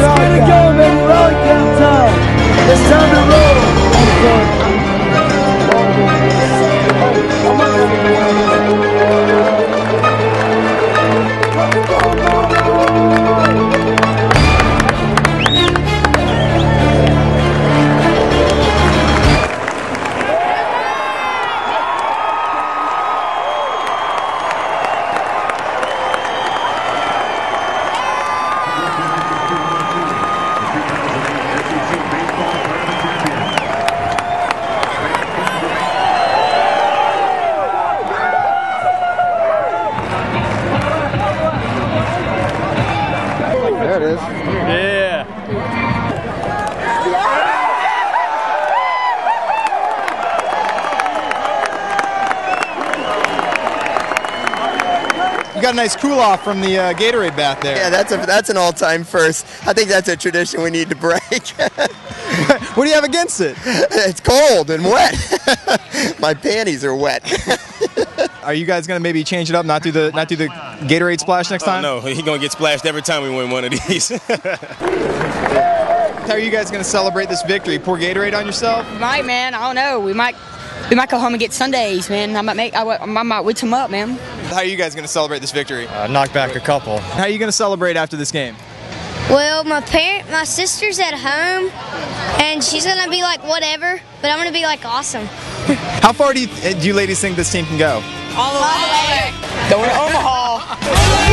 to go, baby. Rally countdown. It's time to roll. You got a nice cool off from the uh, Gatorade bath there. Yeah, that's a that's an all-time first. I think that's a tradition we need to break. What do you have against it? it's cold and wet. My panties are wet. Are you guys gonna maybe change it up, not do the not do the Gatorade splash next time? No, he gonna get splashed every time we win one of these. How are you guys gonna celebrate this victory? Pour Gatorade on yourself? Might, man. I don't know. We might, we might go home and get sundaes, man. I might make, I, I might witch them up, man. How are you guys gonna celebrate this victory? Uh, knock back a couple. How are you gonna celebrate after this game? Well, my parent, my sister's at home, and she's gonna be like whatever, but I'm gonna be like awesome. How far do you, do you ladies think this team can go? All the way. Going to Omaha.